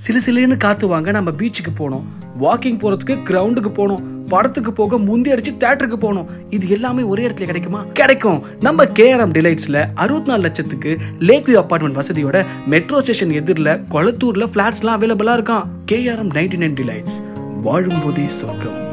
சிலு சிலுன்னு காத்து வாங்க நம்ம பீச்சுக்கு போனோம். வாக்கிங் போறதுக்கு கிரவுண்டுக்கு போனோம். படத்துக்கு போக முந்தி அடிச்சு தேட்டருக்கு போனோம். இது எல்லாமே ஒரே இடத்துல கிடைக்குமா? கிடைக்கும். நம்ம கேஆர்எம் டிலைட்ஸ்ல அறுபத்தி நாலு லட்சத்துக்கு லேக் வியூ அபார்ட்மெண்ட் வசதியோட மெட்ரோ ஸ்டேஷன் எதிரில் கொளத்தூர்ல ஃப்ளாட்ஸ்லாம் அவைலபிளா இருக்கான் கேஆர்எம் நைன்டி நைன் டிலைட்ஸ் வாழும்போதே சொர்க்கம்.